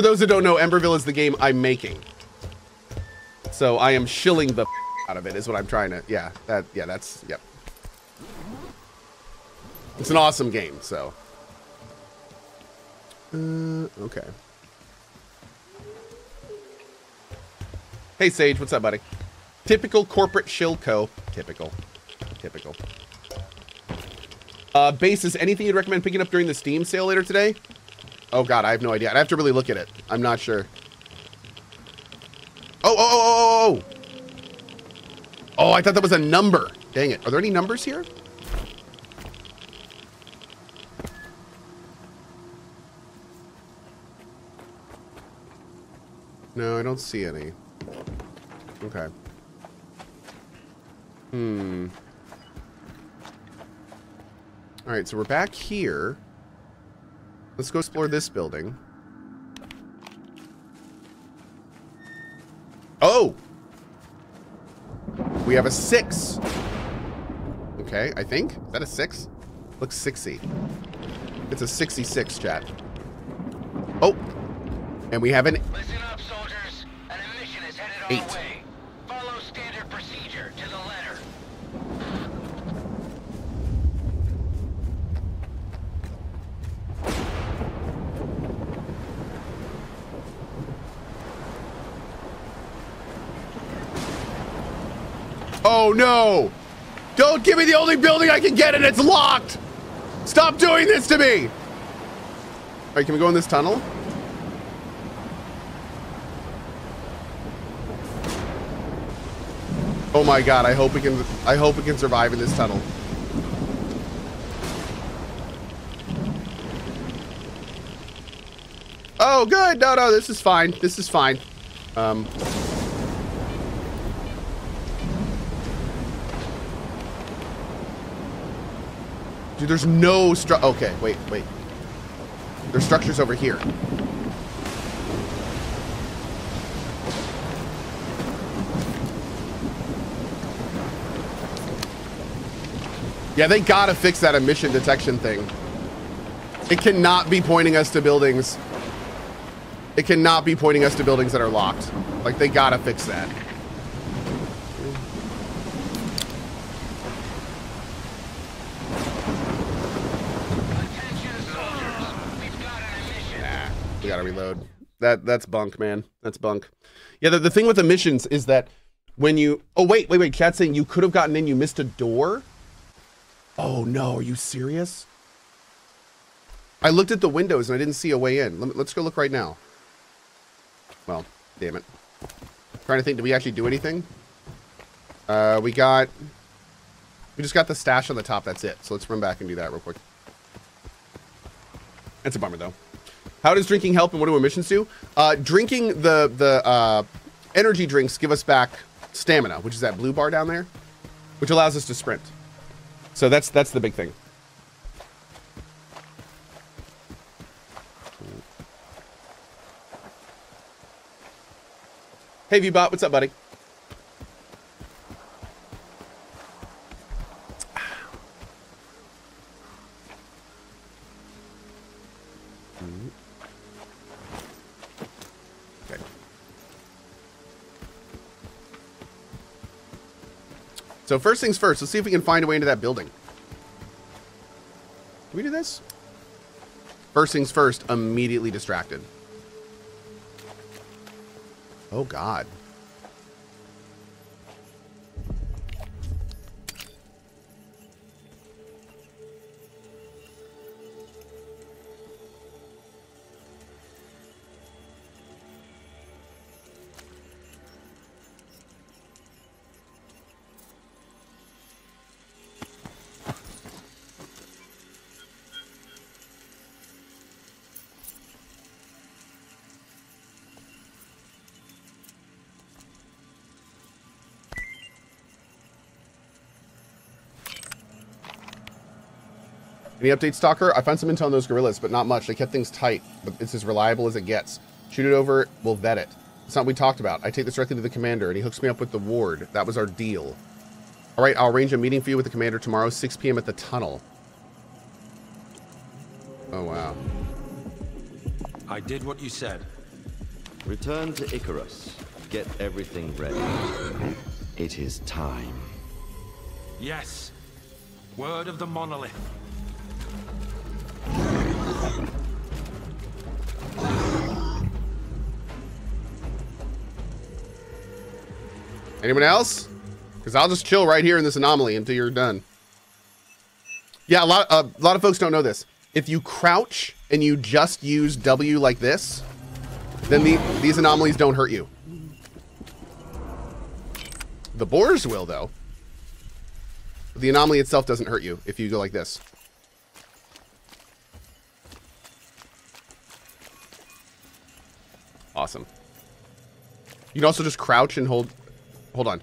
For those that don't know, Emberville is the game I'm making. So I am shilling the out of it is what I'm trying to. Yeah, that. Yeah, that's. Yep. It's an awesome game. So. Uh, okay. Hey Sage, what's up, buddy? Typical corporate shilco. Typical. Typical. Uh, basis, anything you'd recommend picking up during the Steam sale later today? Oh god, I have no idea. I'd have to really look at it. I'm not sure. Oh, oh, oh, oh, oh! Oh, I thought that was a number. Dang it. Are there any numbers here? No, I don't see any. Okay. Hmm. All right, so we're back here. Let's go explore this building. Oh! We have a six. Okay, I think. Is that a six? Looks sixy. It's a 66, chat. Oh! And we have an Listen up, soldiers. An emission is headed Eight. way. Follow standard procedure to the letter. Oh no! Don't give me the only building I can get and it's locked! Stop doing this to me! Alright, can we go in this tunnel? Oh my god, I hope we can I hope we can survive in this tunnel. Oh good, no no, this is fine. This is fine. Um Dude, there's no stru- Okay, wait, wait. There's structures over here. Yeah, they gotta fix that emission detection thing. It cannot be pointing us to buildings. It cannot be pointing us to buildings that are locked. Like, they gotta fix that. Attention, soldiers. We've got an emission. Nah, we gotta reload. That that's bunk, man. That's bunk. Yeah, the, the thing with the missions is that when you oh wait, wait, wait, chat's saying you could have gotten in, you missed a door. Oh no, are you serious? I looked at the windows and I didn't see a way in. Let let's go look right now. Well, damn it. trying to think, did we actually do anything? Uh, we got, we just got the stash on the top. That's it. So let's run back and do that real quick. That's a bummer though. How does drinking help and what do emissions do? Uh, drinking the the uh, energy drinks give us back stamina, which is that blue bar down there, which allows us to sprint. So that's that's the big thing. Hey Vbot, what's up, buddy? Okay. So first things first, let's see if we can find a way into that building. Can we do this? First things first, immediately distracted. Oh god. Any updates, Stalker? I found some intel on those guerrillas, but not much. They kept things tight, but it's as reliable as it gets. Shoot it over, we'll vet it. It's not what we talked about. I take this directly to the commander, and he hooks me up with the ward. That was our deal. All right, I'll arrange a meeting for you with the commander tomorrow, 6 p.m. at the tunnel. Oh, wow. I did what you said. Return to Icarus. Get everything ready. It is time. Yes. Word of the monolith. Anyone else? Because I'll just chill right here in this anomaly until you're done. Yeah, a lot, uh, a lot of folks don't know this. If you crouch and you just use W like this, then the, these anomalies don't hurt you. The boars will, though. The anomaly itself doesn't hurt you if you go like this. Awesome. You can also just crouch and hold... Hold on.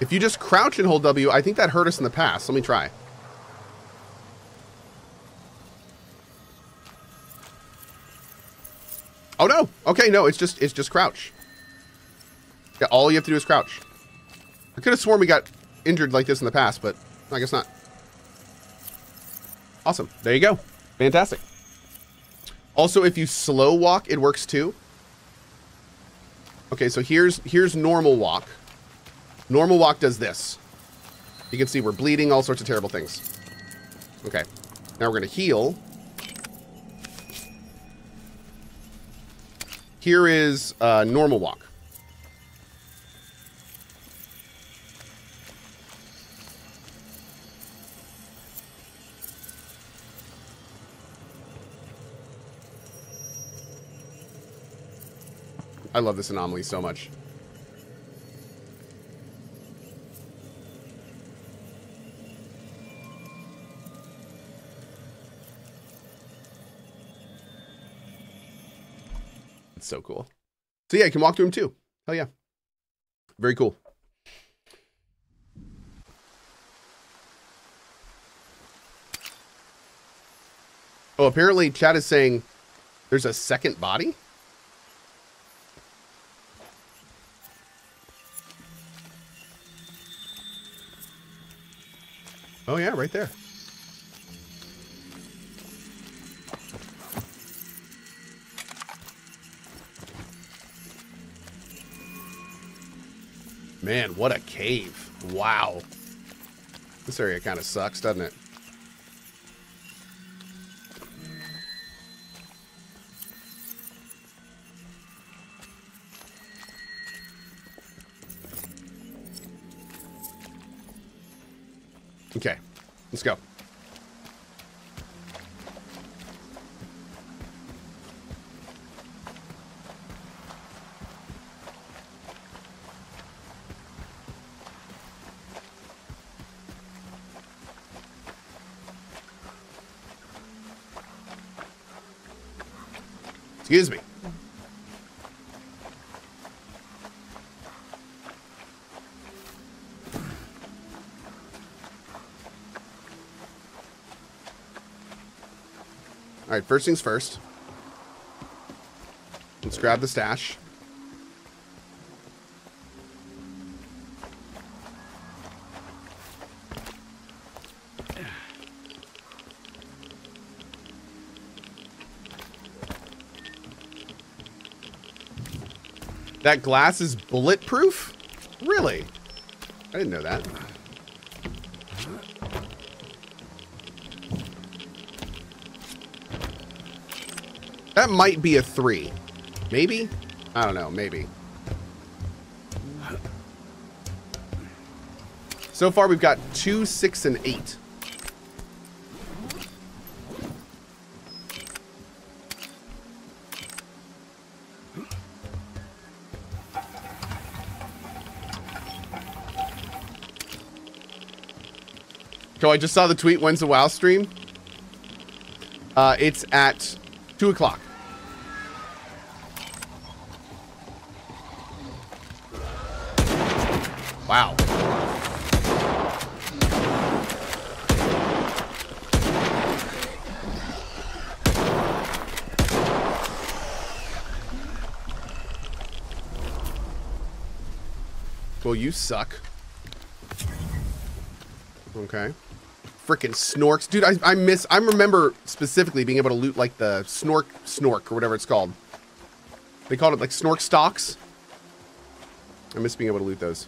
If you just crouch and hold W, I think that hurt us in the past. Let me try. Oh no. Okay, no, it's just it's just crouch. Yeah, all you have to do is crouch. I could have sworn we got injured like this in the past, but I guess not. Awesome. There you go. Fantastic. Also, if you slow walk, it works too. Okay, so here's here's normal walk. Normal walk does this. You can see we're bleeding, all sorts of terrible things. Okay. Now we're going to heal. Here is uh, normal walk. I love this anomaly so much. It's so cool. So yeah, you can walk through them too. Hell yeah. Very cool. Oh, apparently chat is saying there's a second body? Oh yeah, right there. Man, what a cave. Wow. This area kind of sucks, doesn't it? Excuse me. All right, first things first. Let's grab the stash. That glass is bulletproof? Really? I didn't know that. That might be a three. Maybe? I don't know, maybe. So far, we've got two, six, and eight. So I just saw the tweet. When's the WoW stream? Uh, it's at 2 o'clock. Wow. Well, you suck. Okay. Freaking snorks. Dude, I, I miss, I remember specifically being able to loot like the snork, snork or whatever it's called. They called it like snork stocks. I miss being able to loot those.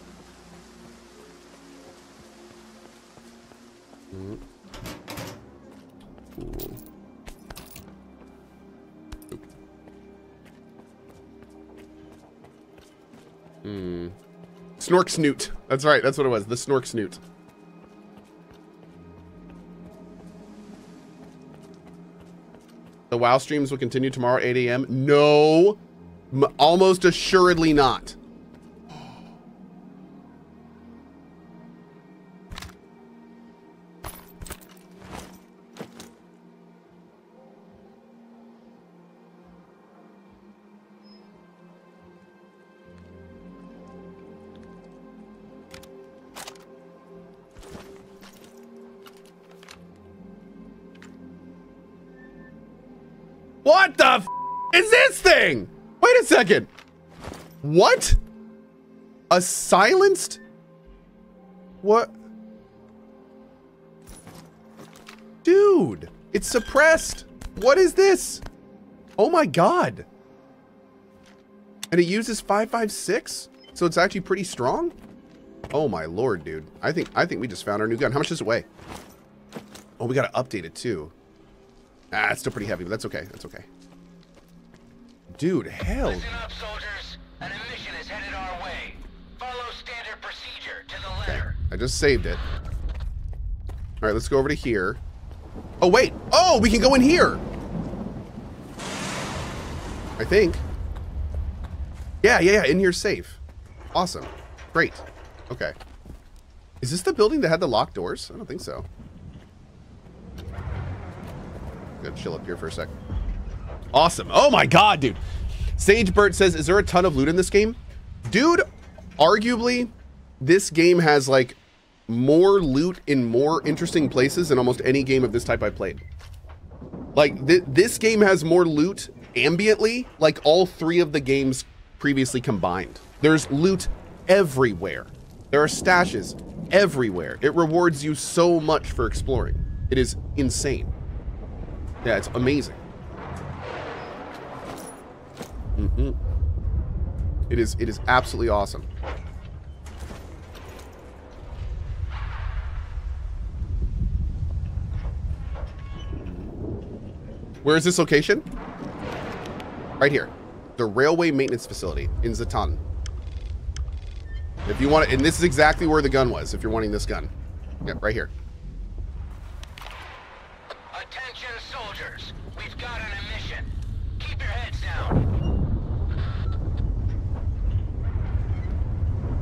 Mm. Hmm. Snork snoot. That's right. That's what it was. The snork snoot. The WoW streams will continue tomorrow 8 a.m. No, almost assuredly not. Second. What? A silenced? What? Dude, it's suppressed. What is this? Oh my god. And it uses 556? So it's actually pretty strong? Oh my lord, dude. I think I think we just found our new gun. How much does it weigh? Oh, we gotta update it too. Ah, it's still pretty heavy, but that's okay. That's okay. Dude, hell. Listen up, soldiers. An emission is headed our way. Follow standard procedure to the letter. I just saved it. All right, let's go over to here. Oh, wait. Oh, we can go in here. I think. Yeah, yeah, yeah. In here safe. Awesome. Great. Okay. Is this the building that had the locked doors? I don't think so. Gonna chill up here for a sec. Awesome. Oh my god, dude. Sagebert says, is there a ton of loot in this game? Dude, arguably, this game has like more loot in more interesting places than almost any game of this type I've played. Like th this game has more loot ambiently, like all three of the games previously combined. There's loot everywhere. There are stashes everywhere. It rewards you so much for exploring. It is insane. Yeah, it's amazing. Mm. It is it is absolutely awesome. Where is this location? Right here. The railway maintenance facility in Zaton. If you want it, and this is exactly where the gun was, if you're wanting this gun. Yep, right here.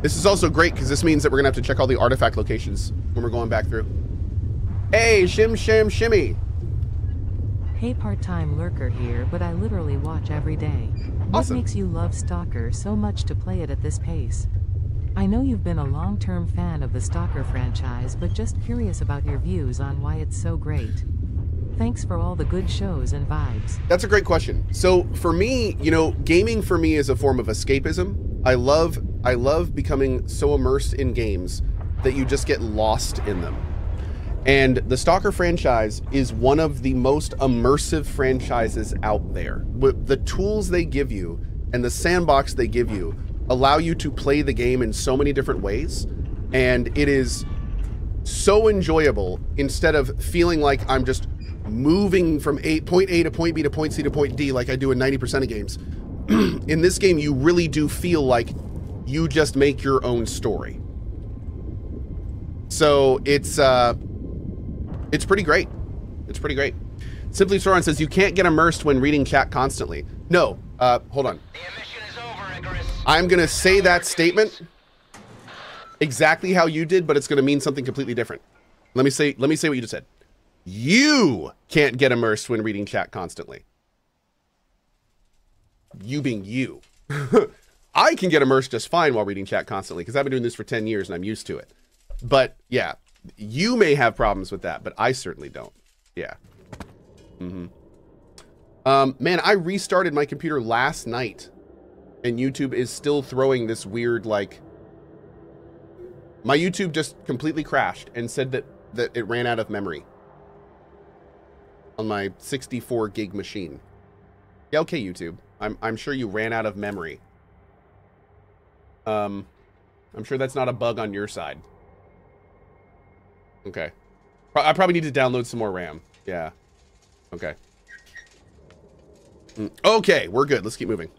This is also great because this means that we're gonna have to check all the artifact locations when we're going back through. Hey, shim sham shimmy. Hey part-time lurker here, but I literally watch every day. What Awesome. makes you love Stalker so much to play it at this pace? I know you've been a long-term fan of the Stalker franchise, but just curious about your views on why it's so great. Thanks for all the good shows and vibes. That's a great question. So for me, you know, gaming for me is a form of escapism. I love I love becoming so immersed in games that you just get lost in them. And the Stalker franchise is one of the most immersive franchises out there. The tools they give you and the sandbox they give you allow you to play the game in so many different ways and it is so enjoyable instead of feeling like I'm just moving from a, point A to point B to point C to point D like I do in 90% of games. in this game, you really do feel like you just make your own story. So it's uh, it's pretty great. It's pretty great. Simply Soren says you can't get immersed when reading chat constantly. No, uh, hold on. The is over, I'm gonna say that statement exactly how you did, but it's gonna mean something completely different. Let me say let me say what you just said. You can't get immersed when reading chat constantly. You being you. I can get immersed just fine while reading chat constantly because I've been doing this for 10 years and I'm used to it. But yeah, you may have problems with that, but I certainly don't. Yeah. Mm-hmm. Um, man, I restarted my computer last night and YouTube is still throwing this weird like my YouTube just completely crashed and said that that it ran out of memory on my 64 gig machine. Yeah, okay, YouTube. I'm I'm sure you ran out of memory. Um, I'm sure that's not a bug on your side. Okay. I probably need to download some more RAM. Yeah. Okay. Mm, Okay, we're good. Let's keep moving.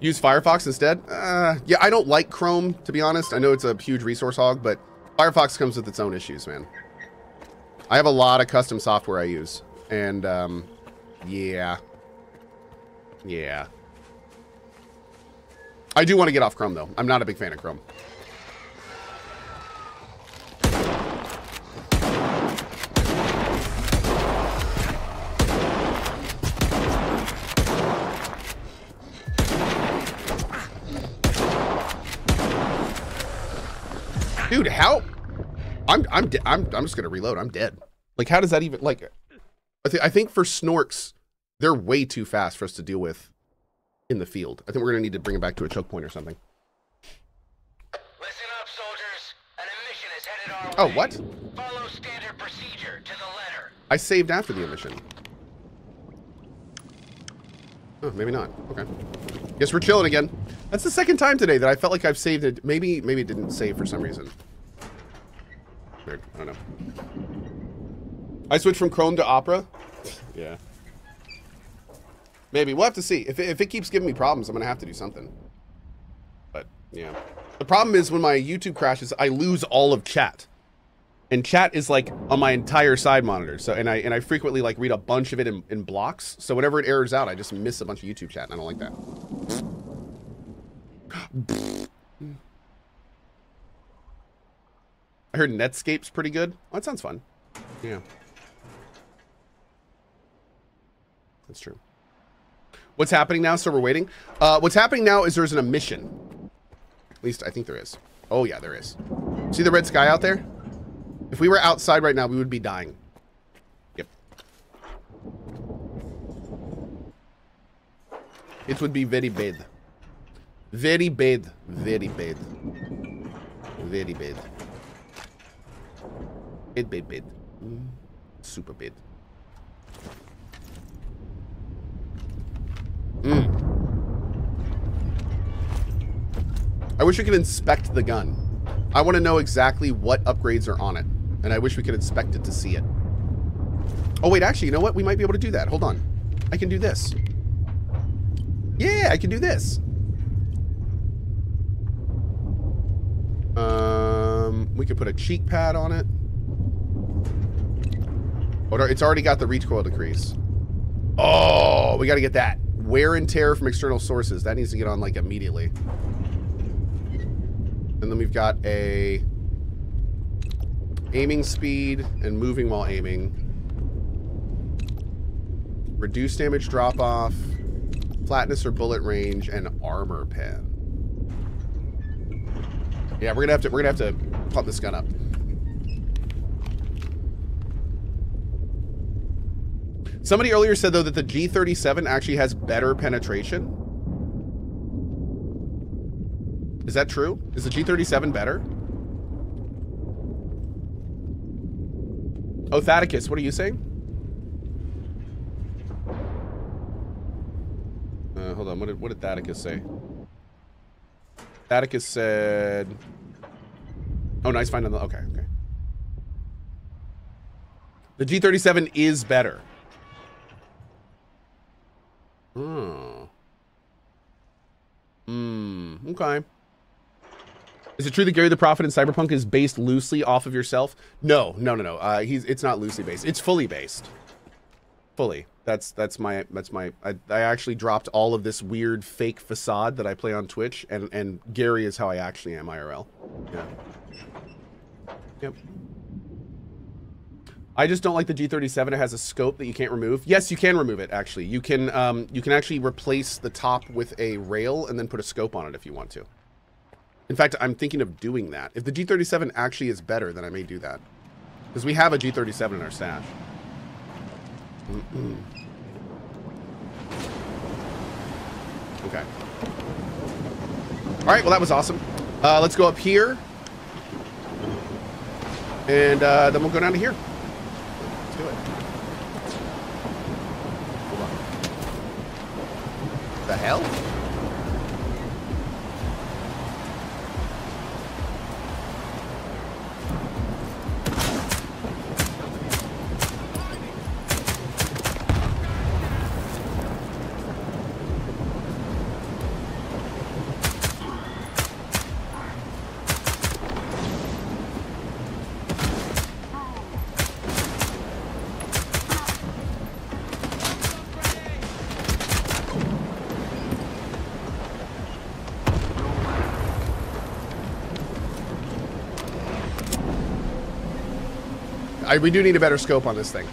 Use Firefox instead? Uh, yeah, I don't like Chrome, to be honest. I know it's a huge resource hog, but Firefox comes with its own issues, man. I have a lot of custom software I use. And, um, yeah. Yeah. I do want to get off Chrome, though. I'm not a big fan of Chrome. Dude, how? I'm I'm I'm I'm just gonna reload. I'm dead. Like, how does that even like? I I think for snorks, they're way too fast for us to deal with in the field. I think we're gonna need to bring it back to a choke point or something. Listen up, soldiers. An emission is headed our Oh, what? Follow standard procedure to the letter. I saved after the emission. Oh, maybe not. Okay. Guess we're chilling again. That's the second time today that I felt like I've saved it. Maybe maybe it didn't save for some reason. Weird. I don't know. I switched from Chrome to Opera. yeah. Maybe. We'll have to see. If it, if it keeps giving me problems, I'm going to have to do something. But, yeah. The problem is when my YouTube crashes, I lose all of chat. And chat is like on my entire side monitor. So and I and I frequently like read a bunch of it in, in blocks. So whenever it errors out, I just miss a bunch of YouTube chat and I don't like that. I heard Netscape's pretty good. Well, that sounds fun. Yeah. That's true. What's happening now? So we're waiting. Uh, what's happening now is there's an emission. At least I think there is. Oh yeah, there is. See the red sky out there? If we were outside right now, we would be dying. Yep. It would be very bad. Very bad. Very bad. Very bad. Bad, bad, bad. Mm, Super bad. Mm. I wish we could inspect the gun. I want to know exactly what upgrades are on it. And I wish we could inspect it to see it. Oh, wait, actually, you know what? We might be able to do that. Hold on. I can do this. Yeah, I can do this. Um, we could put a cheek pad on it. Oh, it's already got the recoil decrease. Oh, we got to get that. Wear and tear from external sources. That needs to get on, like, immediately. And then we've got a aiming speed and moving while aiming. Reduce damage drop off, flatness or bullet range, and armor pen. Yeah, we're gonna have to we're gonna have to pump this gun up. Somebody earlier said though that the G37 actually has better penetration. Is that true? Is the G37 better? Oh, Thaddeus, what are you saying? Uh, hold on, what did, what did Thaddeus say? Thaddeus said... Oh, nice find on the... Okay, okay. The G37 is better. Oh. Hmm, okay. Is it true that Garry the Prophet in Cyberpunk is based loosely off of yourself? No, no, no, no. Uh, he's it's not loosely based. It's fully based. Fully. That's that's my that's my. I, I actually dropped all of this weird fake facade that I play on Twitch, and and Garry is how I actually am IRL. Yeah. Yep. I just don't like the G37. It has a scope that you can't remove. Yes, you can remove it. Actually, you can um you can actually replace the top with a rail and then put a scope on it if you want to. In fact, I'm thinking of doing that. If the G37 actually is better, then I may do that. Because we have a G37 in our stash. Okay. All right, well, that was awesome. Uh, let's go up here. And uh, then we'll go down to here. Let's do it. Hold on. The hell? I, we do need a better scope on this thing.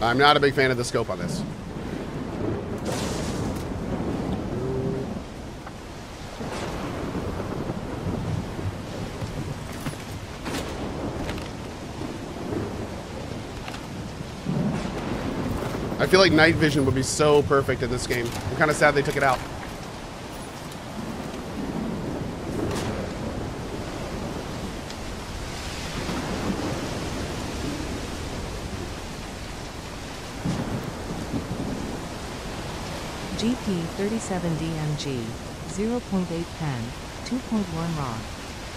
I'm not a big fan of the scope on this. I feel like night vision would be so perfect in this game. I'm kind of sad they took it out. GP 37DMG, 0.8 pen, 2.1 rock,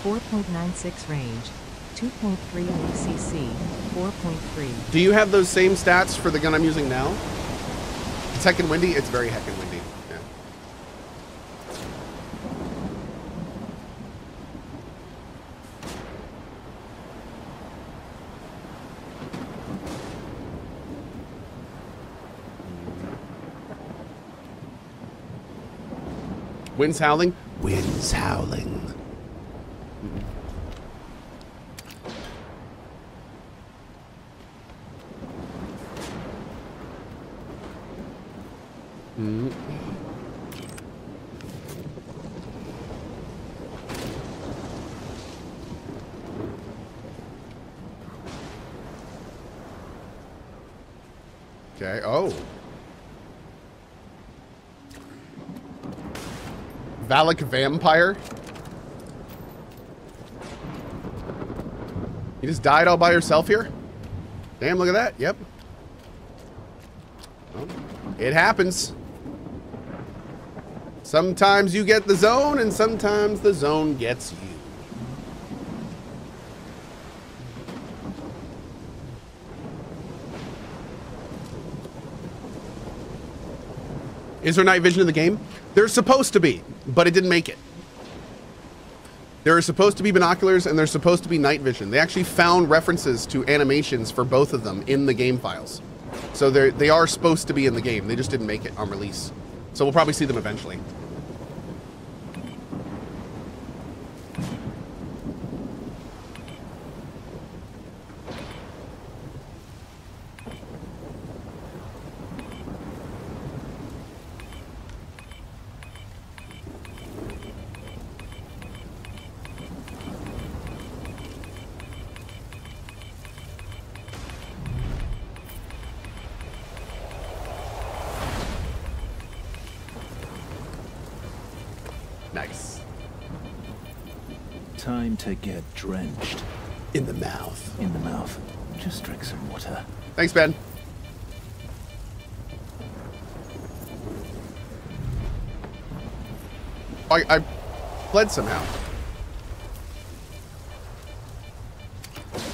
4.96 range, 2.3 ACC, 4.3. Do you have those same stats for the gun I'm using now? It's heckin' windy. It's very heckin' windy. Yeah. Winds howling. Winds howling. Okay. Oh. Valak vampire. You just died all by yourself here? Damn, look at that. Yep. Well, it happens. Sometimes you get the zone, and sometimes the zone gets you. Is there night vision in the game? There's supposed to be, but it didn't make it. There are supposed to be binoculars and there's supposed to be night vision. They actually found references to animations for both of them in the game files. So they are supposed to be in the game. They just didn't make it on release. So we'll probably see them eventually. Nice. Time to get drenched In the mouth. in the mouth. Just drink some water. Thanks, Ben. I, I fled somehow.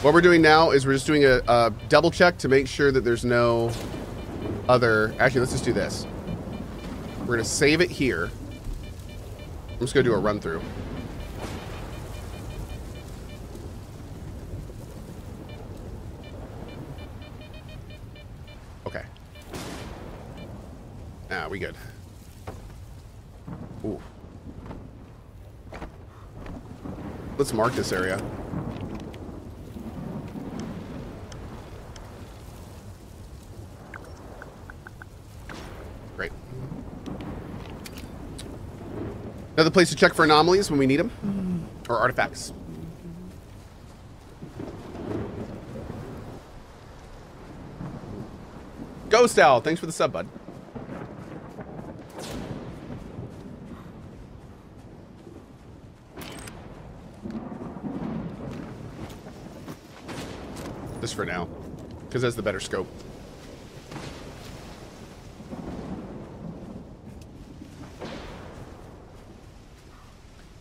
What we're doing now is we're just doing a, a double check to make sure that there's no other... Actually, let's just do this. We're going to save it here. I'm just going to do a run through. Okay. Ah, we good. Ooh. Let's mark this area. Great. Another place to check for anomalies when we need them. Mm-hmm. Or artifacts. Ghost Owl, thanks for the sub, bud. This for now, because that's the better scope.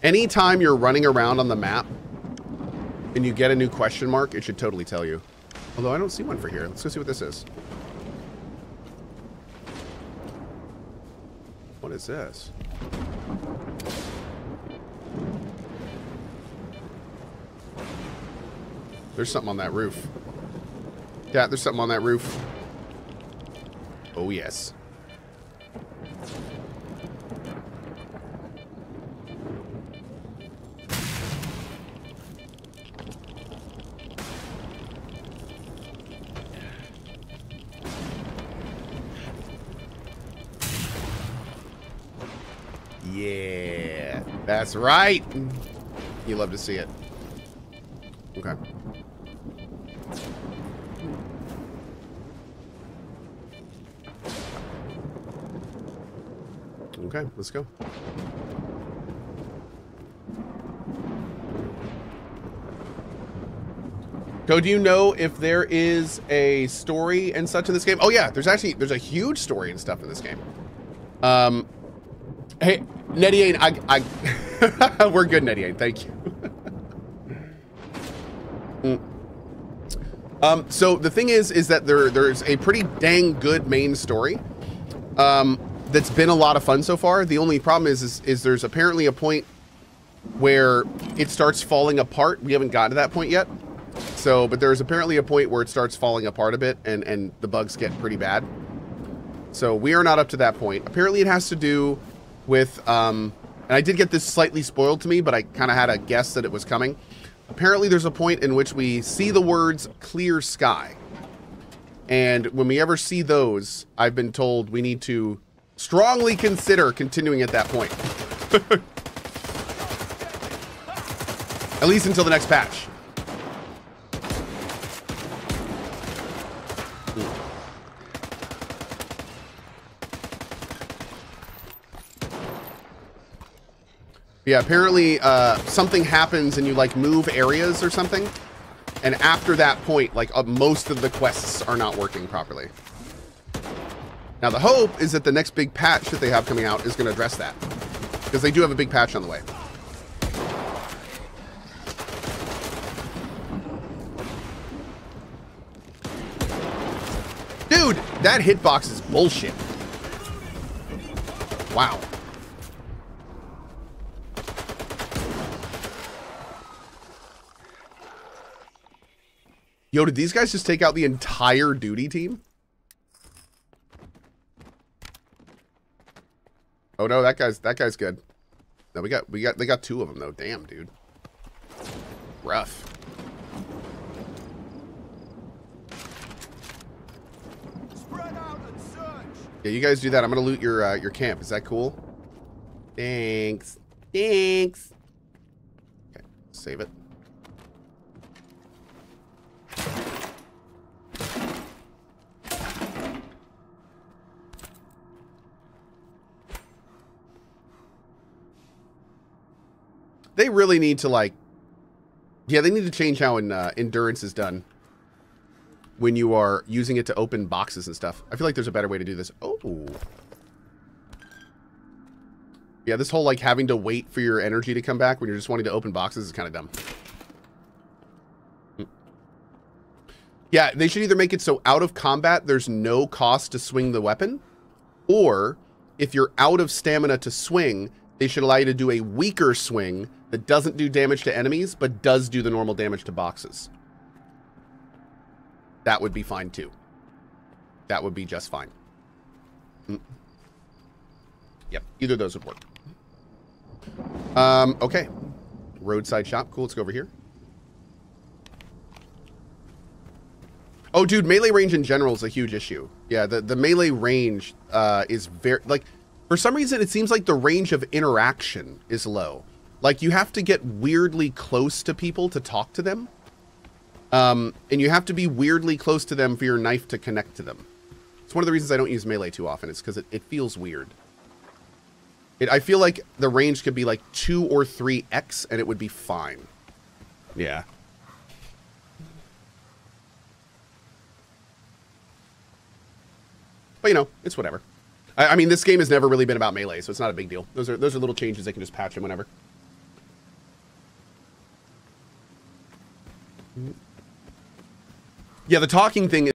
Anytime you're running around on the map and you get a new question mark, it should totally tell you. Although I don't see one for here. Let's go see what this is. What is this? There's something on that roof. Yeah, there's something on that roof. Oh, yes. That's right. You love to see it. Okay. Okay, let's go. Go, do you know if there is a story and such in this game? Oh yeah, there's actually there's a huge story and stuff in this game. Um, hey, Nediane, I, I, we're good, Nediane. Thank you. Mm. Um, so the thing is, is that there there's a pretty dang good main story. Um, that's been a lot of fun so far. The only problem is, is, is there's apparently a point where it starts falling apart. We haven't gotten to that point yet. So, but there's apparently a point where it starts falling apart a bit and, and the bugs get pretty bad. So we are not up to that point. Apparently it has to do with, um, and I did get this slightly spoiled to me, but I kind of had a guess that it was coming. Apparently there's a point in which we see the words clear sky. And when we ever see those, I've been told we need to strongly consider continuing at that point. at least until the next patch. Yeah, apparently uh, something happens and you like move areas or something. And after that point, like uh, most of the quests are not working properly. Now the hope is that the next big patch that they have coming out is going to address that. Because they do have a big patch on the way. Dude, that hitbox is bullshit. Wow. Yo, did these guys just take out the entire duty team? Oh no, that guy's that guy's good. No, we got we got they got two of them though. Damn, dude. Rough. Yeah, you guys do that. I'm gonna loot your uh, your camp. Is that cool? Thanks. Thanks. Okay, save it. They really need to like, yeah, they need to change how uh, endurance is done when you are using it to open boxes and stuff. I feel like there's a better way to do this. Oh. Yeah, this whole like having to wait for your energy to come back when you're just wanting to open boxes is kind of dumb. Hmm. Yeah, they should either make it so out of combat, there's no cost to swing the weapon, or if you're out of stamina to swing, they should allow you to do a weaker swing that doesn't do damage to enemies, but does do the normal damage to boxes. That would be fine too. That would be just fine. Mm. Yep, either of those would work. Um, okay. Roadside shop. Cool, let's go over here. Oh, dude, melee range in general is a huge issue. Yeah, the, the melee range uh, is very... Like, for some reason, it seems like the range of interaction is low. Like, you have to get weirdly close to people to talk to them. Um, and you have to be weirdly close to them for your knife to connect to them. It's one of the reasons I don't use melee too often. It's because it, it feels weird. It, I feel like the range could be like 2 or 3x and it would be fine. Yeah. But, you know, it's whatever. I, I mean, this game has never really been about melee, so it's not a big deal. Those are those are little changes they can just patch in whenever. Yeah, the talking thing